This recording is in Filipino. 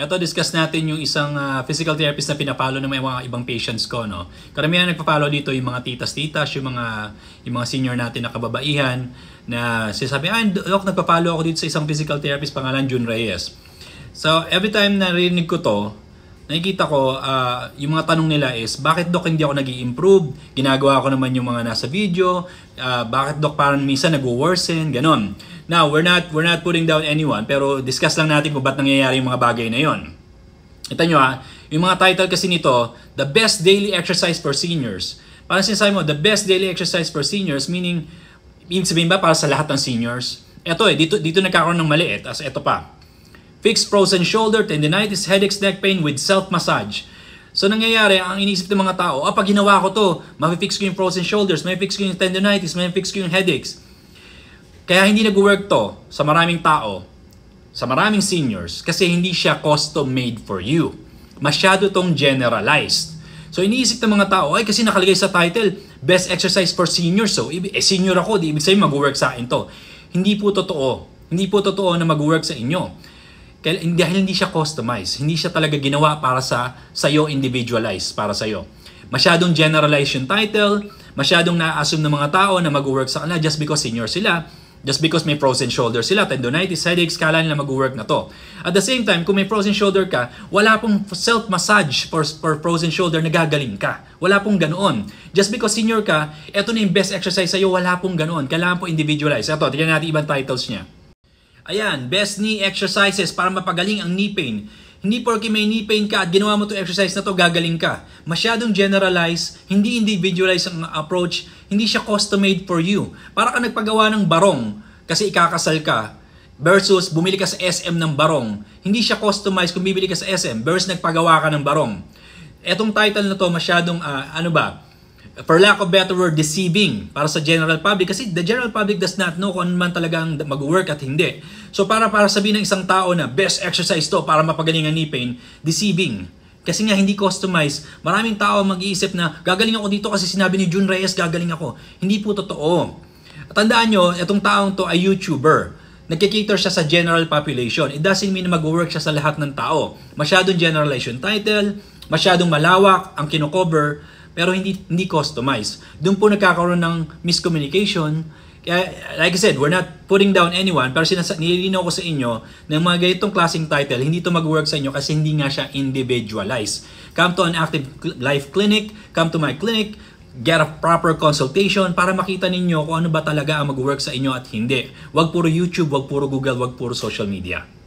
Ito, discuss natin yung isang ah, physical therapist na pinapalo ng mga ibang patients ko, no? Karamihan nagpapalo dito yung mga titas-titas, yung mga, yung mga senior natin na kababaihan na sinasabi, ah, Dok, nagpapalo ako dito sa isang physical therapist pangalan June Reyes. So, every time narinig ko to, nakikita ko, ah, yung mga tanong nila is, bakit Dok hindi ako nag improve Ginagawa ko naman yung mga nasa video. Ah, bakit Dok parang minsan nag-worsen? Ganon. Now, we're not, we're not putting down anyone, pero discuss lang natin kung ba't nangyayari yung mga bagay na yon. Ito nyo ha, yung mga title kasi nito, The Best Daily Exercise for Seniors. Parang sinasabi mo, The Best Daily Exercise for Seniors, meaning, ibig sabihin ba para sa lahat ng seniors? Ito eh, dito, dito nagkakaroon ng mali eh. As ito pa. Fixed frozen shoulder, tendinitis, headaches, neck pain with self-massage. So nangyayari, ang inisip ng mga tao, ah, pag ginawa ko to, ma-fix ko yung frozen shoulders, ma-fix ko yung tendinitis, ma-fix ko yung headaches. Kaya hindi nag-work to sa maraming tao, sa maraming seniors, kasi hindi siya custom made for you. Masyado tong generalized. So iniisip ng mga tao, ay kasi nakalagay sa title, best exercise for seniors. So, eh, senior ako, di ibig sabihin mag-work sa akin to. Hindi po totoo. Hindi po totoo na mag-work sa inyo. Dahil hindi siya customized. Hindi siya talaga ginawa para sa sa'yo, individualized para sa'yo. Masyadong generalized yung title, masyadong na-assume ng mga tao na mag-work sa kanila just because senior sila. Just because may frozen shoulder sila, tendonitis, headaches, kala nila mag-work na to. At the same time, kung may frozen shoulder ka, wala pong self-massage for, for frozen shoulder na gagaling ka. Wala pong ganoon. Just because senior ka, eto na yung best exercise sa'yo, wala pong ganoon. Kailangan po individualize. Ito, tignan natin ibang titles niya. Ayan, best knee exercises para mapagaling ang knee pain. Hindi porke may knee pain ka at ginawa mo to exercise na to, gagaling ka. Masyadong generalize, hindi individualize ang approach, hindi siya custom-made for you. Para ka nagpagawa ng barong kasi ikakasal ka versus bumili ka sa SM ng barong. Hindi siya customized kung bibili ka sa SM versus nagpagawa ka ng barong. Etong title na to masyadong, ah, ano ba, for lack of better word, deceiving para sa general public kasi the general public does not know kung ano man talagang mag-work at hindi. So para para sabihin ng isang tao na best exercise to para mapagaling ang knee pain, deceiving. Kasi nga hindi customized. Maraming tao mag-iisip na gagaling ako dito kasi sinabi ni June Reyes gagaling ako. Hindi po totoo. Tandaan nyo, itong taong to ay YouTuber. Nagkikater siya sa general population. It doesn't mean na mag-work siya sa lahat ng tao. Masyadong generalization title, masyadong malawak ang kinocover, pero hindi hindi customized. Doon po nagkakaroon ng miscommunication. Kaya, like I said, we're not putting down anyone, pero sinasa- nililinaw ko sa inyo na mga ganitong klaseng title, hindi to mag-work sa inyo kasi hindi nga siya individualized. Come to an active life clinic, come to my clinic, get a proper consultation para makita ninyo kung ano ba talaga ang mag-work sa inyo at hindi. Wag puro YouTube, wag puro Google, wag puro social media.